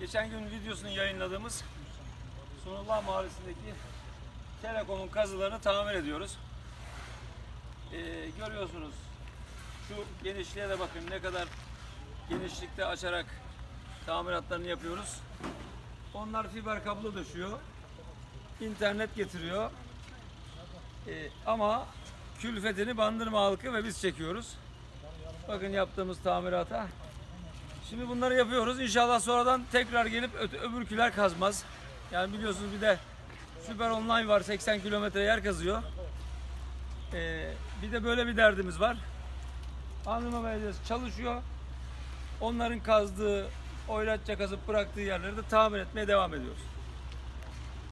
Geçen gün videosunu yayınladığımız Sunullah Mahallesi'ndeki Telekom'un kazılarını tamir ediyoruz. Ee, görüyorsunuz şu genişliğe de bakın ne kadar genişlikte açarak tamiratlarını yapıyoruz. Onlar fiber kablo döşüyor. internet getiriyor. Ee, ama külfetini bandırma halkı ve biz çekiyoruz. Bakın yaptığımız tamirata. Şimdi bunları yapıyoruz. İnşallah sonradan tekrar gelip öbürküler kazmaz. Yani biliyorsunuz bir de Süper Online var 80 kilometre yer kazıyor. Ee, bir de böyle bir derdimiz var. Bandırma Belediyesi çalışıyor. Onların kazdığı, oylatça kazıp bıraktığı yerleri de tamir etmeye devam ediyoruz.